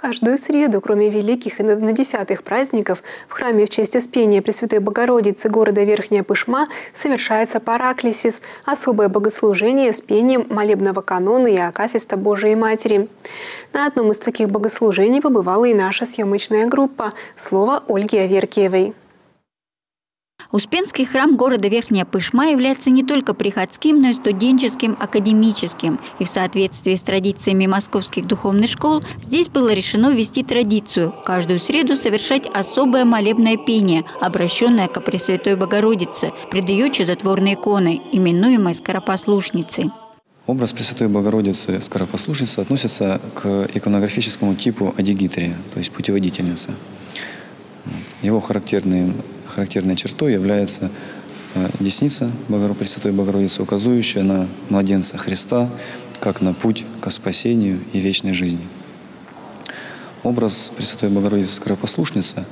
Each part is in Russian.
Каждую среду, кроме великих и надесятых праздников, в храме в честь Успения Пресвятой Богородицы города Верхняя Пышма совершается параклисис – особое богослужение с пением молебного канона и Акафиста Божией Матери. На одном из таких богослужений побывала и наша съемочная группа. Слово Ольги Аверкиевой. Успенский храм города Верхняя Пышма является не только приходским, но и студенческим, академическим. И в соответствии с традициями московских духовных школ здесь было решено ввести традицию – каждую среду совершать особое молебное пение, обращенное к Пресвятой Богородице, пред ее чудотворной иконой, именуемой Скоропослушницей. Образ Пресвятой Богородицы Скоропослушницы относится к иконографическому типу адигитрия, то есть путеводительница. Его характерным характерной чертой является э, десница Пресвятой Богородицы, указывающая на младенца Христа, как на путь к спасению и вечной жизни. Образ Пресвятой Богородицы Скоропослушницы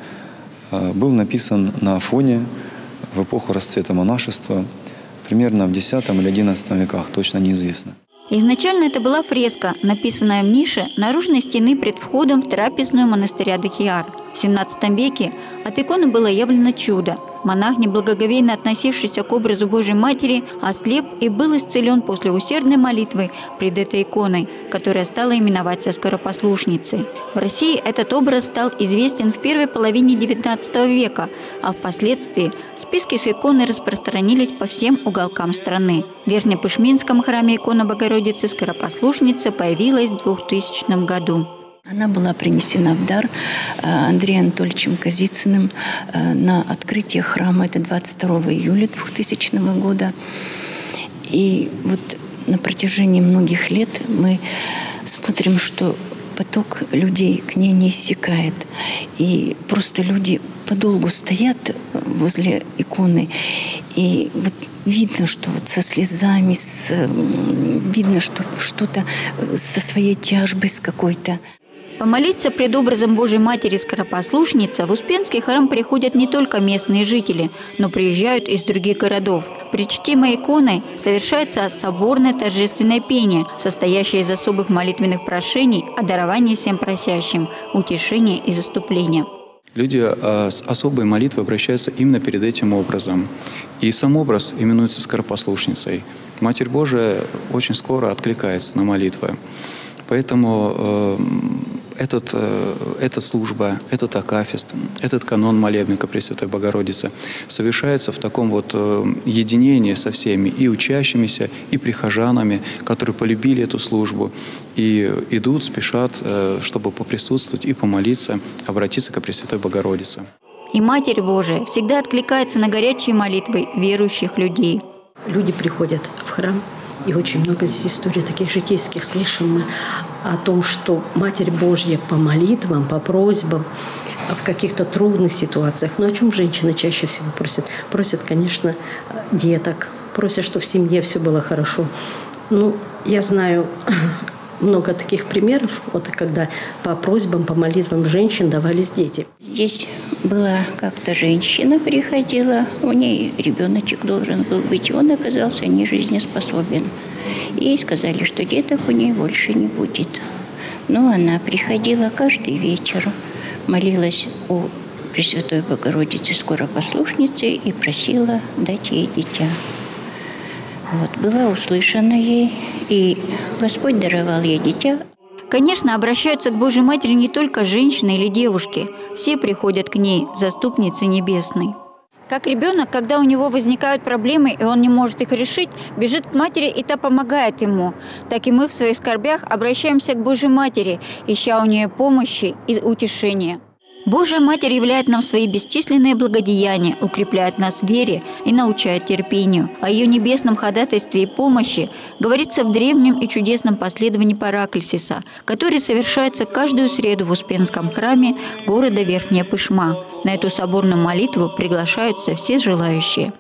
э, был написан на Афоне в эпоху расцвета монашества, примерно в X или XI веках, точно неизвестно. Изначально это была фреска, написанная в нише наружной стены пред входом в трапезную монастыря Дехиар. В XVII веке от иконы было явлено чудо – Монах, неблагоговейно относившийся к образу Божьей Матери, ослеп и был исцелен после усердной молитвы пред этой иконой, которая стала именоваться Скоропослушницей. В России этот образ стал известен в первой половине XIX века, а впоследствии списки с иконой распространились по всем уголкам страны. В Верхнепышминском храме икона Богородицы Скоропослушницы появилась в 2000 году. Она была принесена в дар э, Андреем Анатольевичем Казицыным э, на открытие храма. Это 22 июля 2000 года. И вот на протяжении многих лет мы смотрим, что поток людей к ней не иссякает. И просто люди подолгу стоят возле иконы. И вот видно, что вот со слезами, с, видно, что что-то со своей тяжбой, с какой-то. Помолиться пред образом Божьей Матери Скоропослушница в Успенский храм приходят не только местные жители, но приезжают из других городов. При чтимой иконой совершается соборное торжественное пение, состоящее из особых молитвенных прошений о даровании всем просящим, утешения и заступления. Люди а, с особой молитвой обращаются именно перед этим образом. И сам образ именуется скоропослушницей. Матерь Божия очень скоро откликается на молитвы. Поэтому э, этот, э, эта служба, этот акафист, этот канон молебника Пресвятой Богородицы совершается в таком вот э, единении со всеми и учащимися, и прихожанами, которые полюбили эту службу и идут, спешат, э, чтобы поприсутствовать и помолиться, обратиться к Пресвятой Богородице. И Матерь Божия всегда откликается на горячие молитвы верующих людей. Люди приходят в храм и очень много здесь историй таких житейских слышим мы о том, что Матерь Божья по молитвам, по просьбам, в каких-то трудных ситуациях. Но о чем женщины чаще всего просят? Просят, конечно, деток, просят, чтобы в семье все было хорошо. Ну, я знаю много таких примеров, вот когда по просьбам, по молитвам женщин давались дети. Здесь была как-то женщина приходила, у нее ребеночек должен был быть, он оказался нежизнеспособен. Ей сказали, что деток у нее больше не будет. Но она приходила каждый вечер, молилась у Пресвятой Богородицы Скоропослушницы и просила дать ей дитя. Вот, была услышана ей, и Господь даровал ей дитя. Конечно, обращаются к Божьей Матери не только женщины или девушки. Все приходят к ней, заступницы небесной. Как ребенок, когда у него возникают проблемы, и он не может их решить, бежит к матери, и та помогает ему. Так и мы в своих скорбях обращаемся к Божьей Матери, ища у нее помощи и утешения. Божья Матерь являет нам свои бесчисленные благодеяния, укрепляет нас в вере и научает терпению. О ее небесном ходатайстве и помощи говорится в древнем и чудесном последовании Параклисиса, который совершается каждую среду в Успенском храме города Верхняя Пышма. На эту соборную молитву приглашаются все желающие.